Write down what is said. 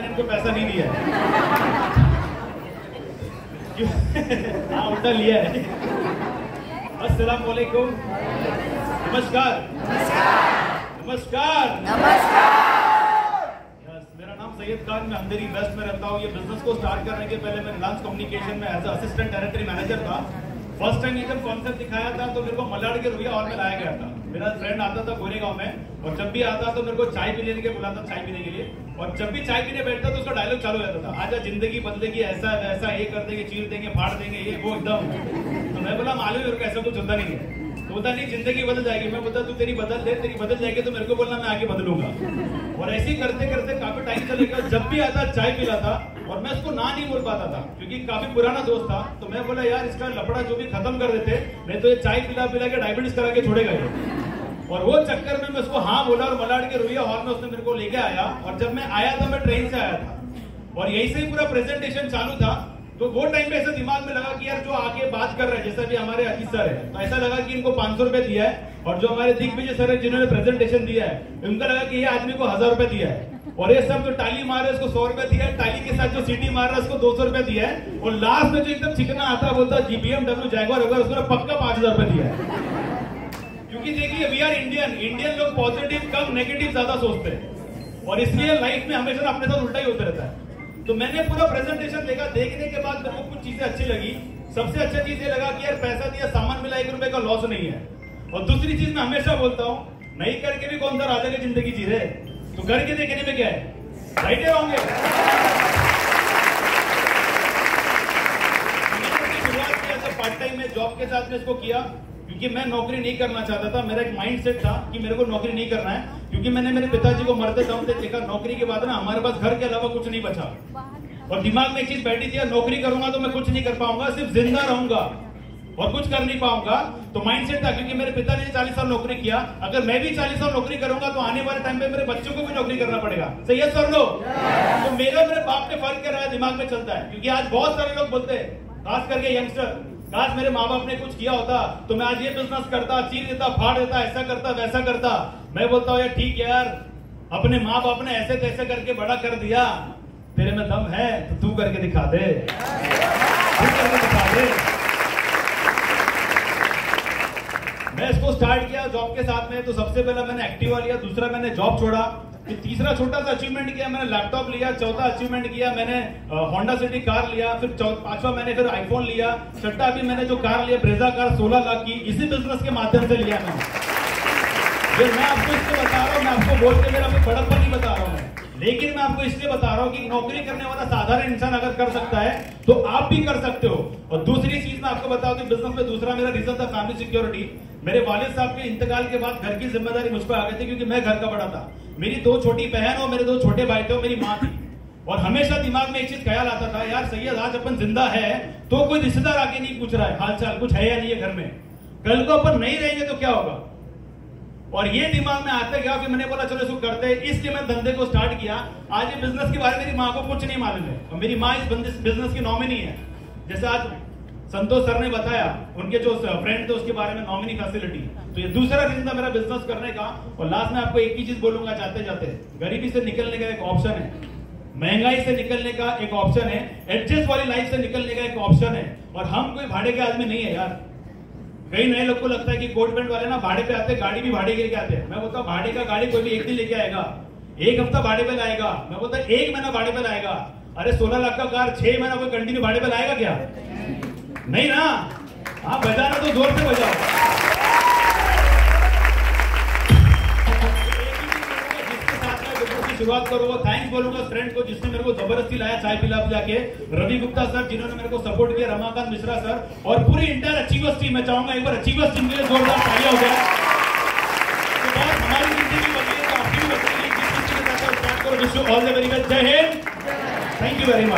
इनको पैसा नहीं दिया। हाँ उल्टा लिया है। अस्सलाम वालेकुम। नमस्कार। नमस्कार। Yes, मेरा नाम सैयद खान मैं अंधेरी वेस्ट में रहता हूँ। ये बिज़नेस को स्टार्ट करने के पहले मैं रिलायंस कम्युनिकेशन में एज असिस्टेंट टेरिटरी मैनेजर था। फ़र्स्ट टाइम ये जब कॉन्सेप्ट दिखाया था तो मेरे को मलाड के रुपया और में लाया गया था। मेरा फ्रेंड आता था गोरेगांव में, और जब भी आता तो मेरे को चाय पीने के बुलाता चाय पीने के लिए। और जब भी चाय पीने बैठता तो उसका डायलॉग चालू रहता था। आजा ज़िंदगी बदलेगी, ऐसा, वैसा, ये कर देंगे, चीर देंगे, फाड़ देंगे, ये, वो, एकदम। तो मैं बोला, मालूम है ऐसा कुछ होता नहीं है। तो बोलता, नहीं, ज़िंदगी बदल जाएगी। मैं बोलता, तू तेरी बदल दे, तेरी बदल जाएगी तो मेरे को बोलना, मैं आगे बदलूँगा। और ऐसे करते करते काफ़ी टाइम चलेगा। जब भी आता, चाय पिलाता और मैं उसको ना नहीं बोल पाता था, क्योंकि काफ़ी पुराना दोस्त था तो मैं बोला, यार, इसका लपड़ा जो भी खत्म कर देते, नहीं तो ये चाय पिला पिला के डायबिटीज़ करा के छोड़ेगा ये। और वो चक्कर में मैं उसको हाँ बोला और मलाड के रुइया हॉल में उसने मेरे को लेके आया, और जब मैं आया था, मैं ट्रेन से आया था, और यही से ही पूरा प्रेजेंटेशन चालू था तो वो टाइम पे ऐसा दिमाग में लगा कि यार जो आके बात कर रहे हैं, जैसा भी हमारे अजीत सर है तो ऐसा लगा कि इनको पाँच सौ रुपए दिया है और जो हमारे दिग्विजय सर है, जिन्होंने प्रेजेंटेशन दिया है, उनका लगा कि ये आदमी को हज़ार रुपए दिया है। और ये सब जो टाली मार रहे हैं, उसको सौ रुपए दिया है टाली के साथ जो सीटी मार रहा है, उसको दो सौ रुपए दिया है। और लास्ट में जो एकदम चिकना आता बोलता जीबीएमडब्ल्यू जैगवार होगा, उसको पक्का पाँच हज़ार रुपए दिया है। क्योंकि देखिए वी आर इंडियन इंडियन लोग पॉजिटिव कम नेगेटिव ज़्यादा सोचते हैं। और इसलिए लाइफ में हमेशा अपने साथ उल्टा ही होता रहता है। तो मैंने पूरा प्रेजेंटेशन देखा। देखने के बाद मेरे को कुछ चीज़ें अच्छी लगी। सबसे अच्छा चीज़ ये लगा कि यार पैसा दिया, सामान मिला, एक रुपए का लॉस नहीं है। और दूसरी चीज़ मैं हमेशा बोलता हूँ, नहीं करके भी कौन सा राजा की ज़िंदगी जी रहे तो करके देखने में क्या है? राइट होंगे पार्ट टाइम में जॉब के साथ में इसको किया, क्योंकि मैं नौकरी नहीं करना चाहता था। मेरा एक माइंड सेट था कि मेरे को नौकरी नहीं करना है। क्योंकि मैंने मेरे पिताजी को मरते दम से देखा नौकरी के बाद ना हमारे पास घर के अलावा कुछ नहीं बचा। और दिमाग में एक चीज़ बैठी थी नौकरी करूँगा तो मैं कुछ नहीं कर पाऊँगा सिर्फ़ ज़िंदा रहूँगा और कुछ कर नहीं पाऊँगा। तो माइंड सेट था क्योंकि मेरे पिताजी ने चालीस साल नौकरी किया। अगर मैं भी चालीस साल नौकरी करूँगा तो आने वाले टाइम पे मेरे बच्चों को भी नौकरी करना पड़ेगा। सही है सर लो? तो मेरा मेरे बाप के फ़र्क कर रहा दिमाग में चलता है। क्योंकि आज बहुत सारे लोग बोलते हैं खास करके यंगस्टर काश मेरे माँ बाप ने कुछ किया होता तो मैं आज ये बिज़नेस करता, चीर देता, फाड़ देता, ऐसा करता, वैसा करता। मैं बोलता हूँ, यार, ठीक है यार, अपने माँ बाप ने ऐसे तैसे करके बड़ा कर दिया। तेरे में दम है तो तू करके दिखा दे। तू करके दिखा दे। मैं इसको स्टार्ट किया जॉब के साथ में तो सबसे पहला मैंने एक्टिवा लिया, दूसरा मैंने जॉब छोड़ा। फिर तीसरा छोटा सा अचीवमेंट किया, मैंने लैपटॉप लिया, चौथा अचीवमेंट किया, मैंने होंडा सिटी कार लिया, फिर पांचवा मैंने फिर आईफोन लिया, छठा अभी मैंने जो कार लिया ब्रेजा कार 16 लाख की, इसी बिज़नेस के माध्यम से लिया मैंने। फिर मैं आपको इसलिए बता रहा हूँ, मैं आपको बोल के मेरा कोई बड़प्पन नहीं बता रहा हूँ लेकिन मैं आपको इसलिए बता रहा हूँ कि नौकरी करने वाला साधारण इंसान अगर कर सकता है तो आप भी कर सकते हो। और दूसरी चीज़ मैं आपको बताऊँ कि बिज़नेस में दूसरा मेरा रीजन था फैमिली सिक्योरिटी मेरे वालिद साहब के इंतकाल के बाद घर की ज़िम्मेदारी मुझ पर आ गई थी क्योंकि मैं घर का बड़ा था। मेरी दो छोटी बहन और मेरे दो छोटे भाई थे और मेरी माँ थी। और हमेशा दिमाग में एक चीज़ ख्याल आता था, यार, सैयद, आज अपन ज़िंदा है तो कोई रिश्तेदार आके नहीं पूछ रहा है। हाल चाल कुछ है या नहीं है घर में? कल को अपन नहीं रहेंगे तो क्या होगा? और ये दिमाग में आते गया कि मैंने बोला, चलो, इसको करते हैं। इसलिए मैं धंधे को स्टार्ट किया। आज ये बिज़नेस के बारे में मेरी माँ को कुछ नहीं मालूम है। और मेरी माँ इस बिज़नेस की नॉमिनी है। जैसे आज संतोष सर ने बताया, उनके जो फ्रेंड थे, उसके बारे में नॉमिनी फैसिलिटी तो ये दूसरा रीजन था मेरा बिज़नेस करने का, और लास्ट में आपको एक ही चीज़ बोलूँगा, जाते जाते। गरीबी से निकलने का एक ऑप्शन है। महँगाई से निकलने का एक ऑप्शन है। एडजस्ट वाली लाइफ से निकलने का एक ऑप्शन है। और हम कोई भाड़े के आदमी नहीं है यार। कई नए लोग को लगता है कि कोट पेंट वाले ना भाड़े पे आते, गाड़ी भी भाड़े के लेके आते। हैं मैं बोलता हूँ, भाड़े का गाड़ी कोई भी एक दिन लेके आएगा। एक हफ़्ता भाड़े पे लाएगा। मैं बोलता एक महीना भाड़े पे लाएगा। अरे सोलह लाख का कार छह महीना कोई कंटिन्यू भाड़े पे लाएगा क्या? नहीं ना हाँ बजाना तो ज़ोर से बजाओ। शुरुआत करूँगा थैंक्स बोलूँगा फ्रेंड को जिसने मेरे को ज़बरदस्ती लाया चाय पिला पिला के। रवि गुप्ता सर जिन्होंने मेरे को सपोर्ट किया, रमाकांत मिश्रा सर और पूरी इंटर अचीवर्स टीम मैं चाहूँगा एक बार अचीवर्स टीम के लिए जोरदार तालियाँ हो जाए तो हमारी ज़िंदगी बदली है तो आपकी भी बदलेगी जिस ने चाहता है स्टार्ट करो। Wish all the very best जय Hind. Thank you very much